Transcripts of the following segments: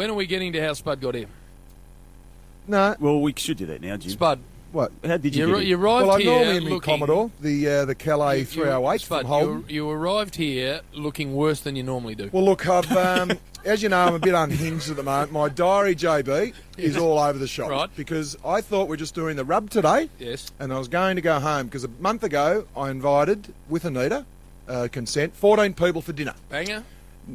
when are we getting to how Spud got here? No, Well, we should do that now, Jim. Spud, what? How did you you, get here? you arrived Well, I here normally am in looking. Commodore, the uh, the Calais you- 308 Spud, from Holden. You, you arrived here looking worse than you normally do. Well, look, I've, um, as you know, I'm a bit unhinged at the moment. My diary, JB, is all over the shop Right. because I thought we're just doing the rub today, yes. and I was going to go home because a month ago I invited, with Anita, uh, consent, 14 people for dinner. Banger.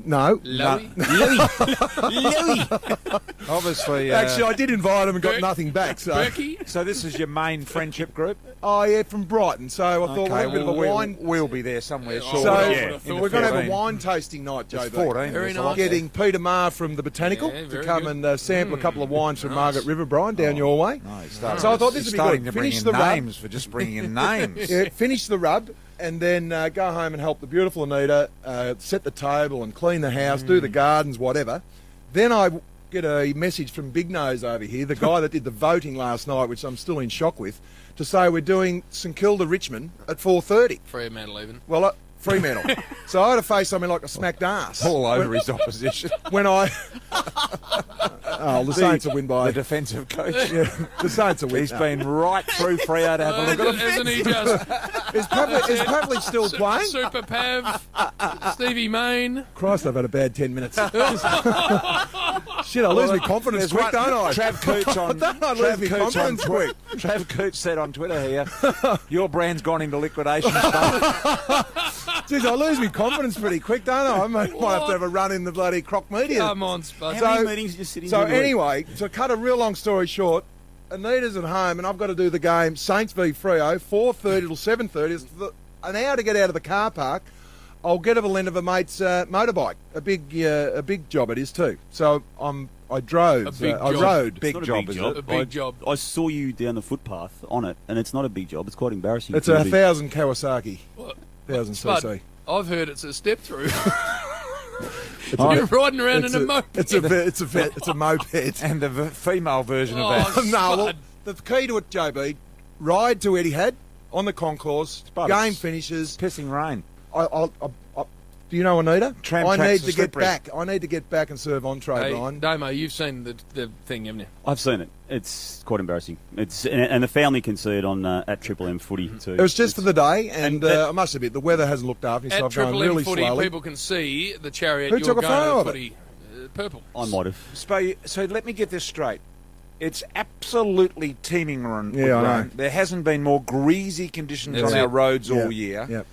No, Lowy. Obviously, uh, Actually, I did invite him and got Berk- nothing back. So, Berkey. so this is your main friendship group. oh yeah, from Brighton. So I thought we'll a bit of a we'll, wine. we'll be there somewhere. Yeah, shortly. So yeah, would've in the we're going to have a wine tasting night, JB. It's 14. Very There's nice. lot Getting Peter Marr from the Botanical Yeah, to come good. and uh, sample a couple of wines from nice. Margaret River, Brian, down your way. there. No, he's So I thought this he's would be starting good. to bring Finish in the rub. names for just bringing in names. Yeah, finish the rub and then uh, go home and help the beautiful Anita uh, set the table and clean the house, do Mm. the gardens, whatever. Then I get a message from Big Nose over here, the guy that did the voting last night, which I'm still in shock with, to say we're doing St Kilda Richmond at 4:30. Fremantle even. Well, uh, Fremantle. so I had to face something like a smacked ass. All over his opposition. when I. oh, the Saints will win by. the defensive coach. yeah, the Saints will win. He's been right through Freo to have a look at him. Isn't he just Is Pavlich, is Pavlich still playing? Super Pav, Stevie Main? Christ, I've had a bad 10 minutes. Shit, I lose my confidence There's quick, one- don't I? Trav Coots on, Don't I lose Trav my Coots on confidence Twitter. Trav Coots said on Twitter here, your brand's gone into liquidation. Stuff. Jeez, I lose my confidence pretty quick, don't I? I might, might have to have a run in the bloody croc media. Come on, Spud. How many So- meetings are you sitting so in? a week? anyway, to cut a real long story short, Anita's at home and I've got to do the game Saints v Freo, 4.30 till 7.30. It's the, an hour to get out of the car park. I'll get a lend of a mate's uh, motorbike. A big, uh, a big job it is too. So I'm, I drove. A big uh, I job. rode. Big It's not a job, big is job. it? A big I, job. I saw you down the footpath on it, and it's not a big job. It's quite embarrassing. It's for a the- thousand Kawasaki, What? Thousand Spud, cc. I've heard it's a step through. It's You're a, riding around in a, a, moped. it's a, ve- it's a, ve- it's a moped. And the v- female version Oh, of that. no, well, the key to it, JB, ride to Eddie Etihad on the concourse. Spud, game finishes. Pissing rain. I, I, I, do you know Anita? Tram I need to get slippery. back. I need to get back and serve entree, Hey, Brian. Damo, you've seen the, the thing, haven't you? I've seen it. It's quite embarrassing. It's and, and the family can see it on uh, at Triple M Footy too. It was just for the day, and, And uh, I must admit the weather hasn't looked after me, so At I've gone Triple M really footy, slowly. people can see the chariot Who you're took a photo to of it? Uh, purple. I might have. So, so let me get this straight. It's absolutely teeming run. Yeah, with I know. There hasn't been more greasy conditions That's on it. our roads Yeah, all year. yeah.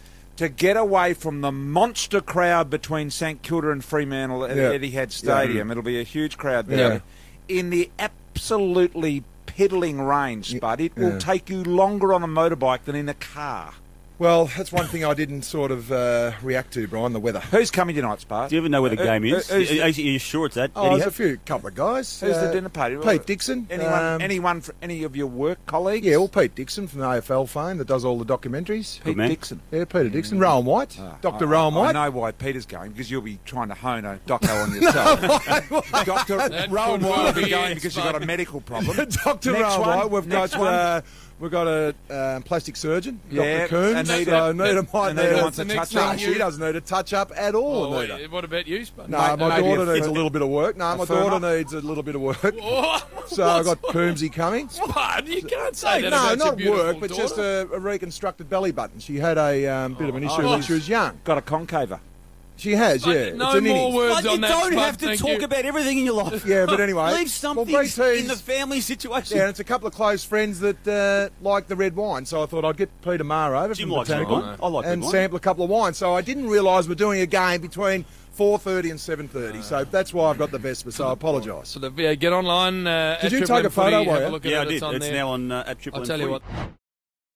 To get away from the monster crowd between St Kilda and Fremantle at Yeah. Etihad Stadium, it'll be a huge crowd there. In the absolutely piddling rain, Spud, it will take you longer on a motorbike than in a car. Well, that's one thing I didn't sort of uh, react to, Brian. The weather. Who's coming tonight, Spud? Do you even know where the Uh, game uh, is? who's are, the- are you sure it's at? Oh, Etihad? there's a few couple of guys. Who's Uh, the dinner party? Pete Dixon. Anyone? um, anyone? For any of your work colleagues? Yeah, well, Pete Dixon from the AFL fame that does all the documentaries. Pete Good man. Dixon. Yeah, Peter Dixon. Rowan White. Ah, Dr. I- Rowan White. I know why Peter's going because you'll be trying to hone a doco on yourself. Doctor That Rowan could White well will be be going it, because you've got a medical problem. Dr. Next Rowan one, White. We've next got one. uh, we've got a um, plastic surgeon, Yeah, Dr. Coons. Anita- so Anita might Anita need wants a a the next touch-up. No, thing she doesn't need a touch up at all, Oh, Anita. what about you, Spud? No, Mate, my maybe a daughter needs a little bit of work. No, my firmer? daughter needs a little bit of work. Oh, So I've got Coombsy coming. Spud, you can't say Hey, that no, about not beautiful work, but daughter. just a, a reconstructed belly button. She had a um, bit of an issue Oh, when she was young. Got a concaver. She has, Spud, yeah. no it's an more innie. words But on you that, don't have to talk you. about everything in your life. Yeah, but anyway. Leave something well, BT's in the family situation. Yeah, and it's a couple of close friends that uh, like the red wine, so I thought I'd get Peter Marr over Jim from likes red Botanical wine. I like red and wine. sample a couple of wines. So I didn't realise we're doing a game between 4.30 and 7.30, so that's why I've got the Vespa, so I apologise. So the, yeah, get online. Uh, Did at you Triple take M a photo, Footy, were have a you? look at Yeah, it, I did. It's, on It's there. now on uh, at Triple I'll M tell you Footy. what.